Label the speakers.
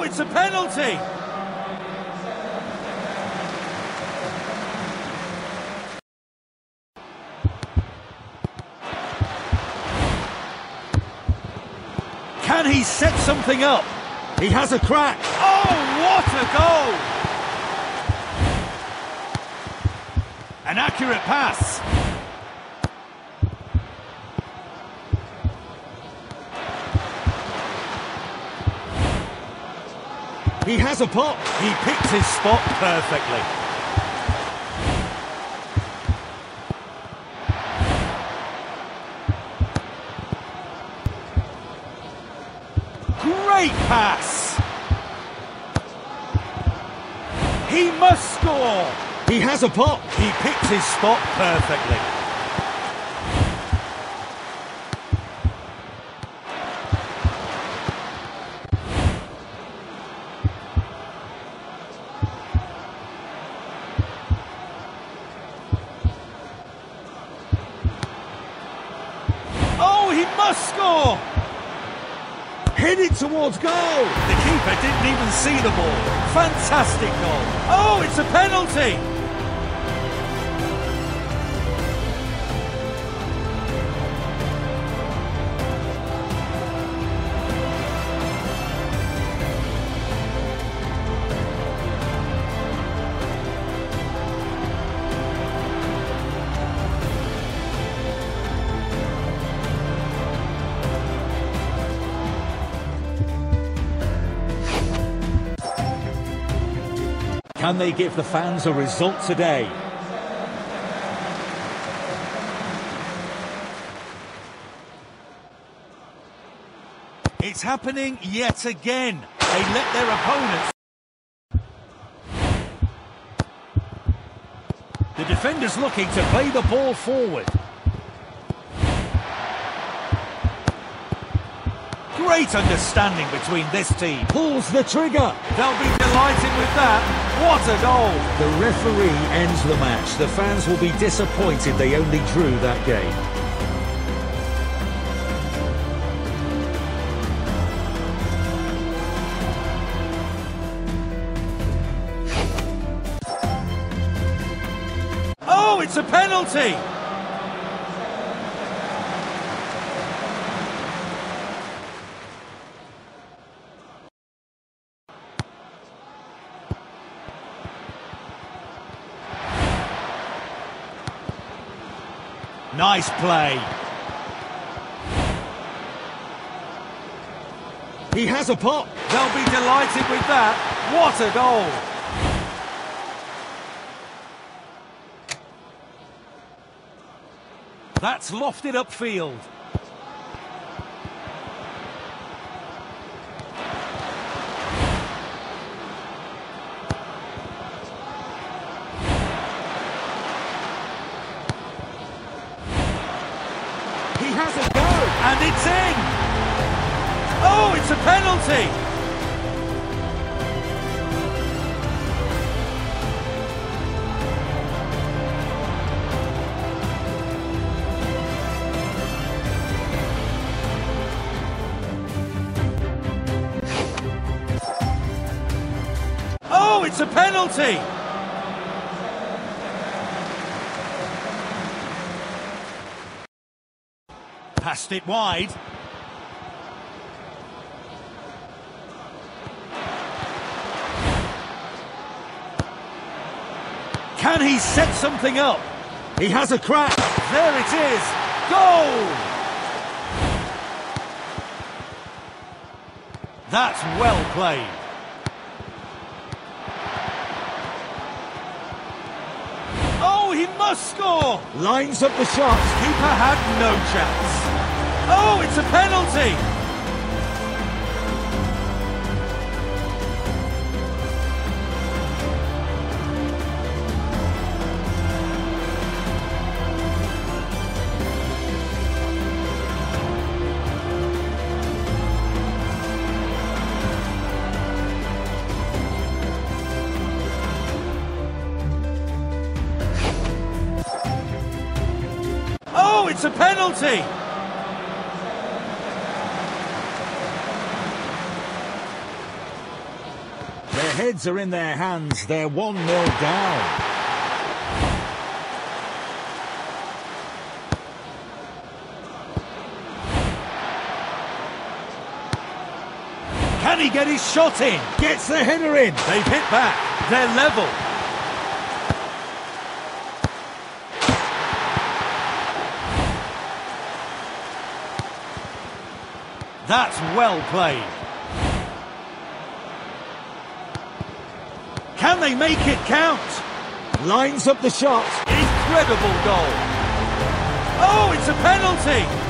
Speaker 1: Oh, it's a penalty! Can he set something up? He has a crack. Oh, what a goal! An accurate pass. He has a pop. He picked his spot perfectly. Great pass. He must score. He has a pop. He picked his spot perfectly. Oh, he must score! Headed towards goal! The keeper didn't even see the ball. Fantastic goal. Oh, it's a penalty! Can they give the fans a result today? It's happening yet again. They let their opponents. The defender's looking to play the ball forward. Great understanding between this team. Pulls the trigger. They'll be delighted with that. What a goal.
Speaker 2: The referee ends the match. The fans will be disappointed they only drew that game.
Speaker 1: Oh, it's a penalty. Nice play. He has a pop. They'll be delighted with that. What a goal. That's lofted upfield. Has a go, and it's in. Oh, it's a penalty. Oh, it's a penalty. Passed it wide. Can he set something up? He has a crack. There it is. Goal! That's well played. Oh, he must score! Lines up the shots. Keeper had no chance. Oh, it's a penalty! Oh, it's a penalty!
Speaker 2: Heads are in their hands. They're 1-0 down.
Speaker 1: Can he get his shot in?
Speaker 2: Gets the header in.
Speaker 1: They've hit back. They're level. That's well played. Can they make it count?
Speaker 2: Lines up the shot.
Speaker 1: Incredible goal. Oh, it's a penalty.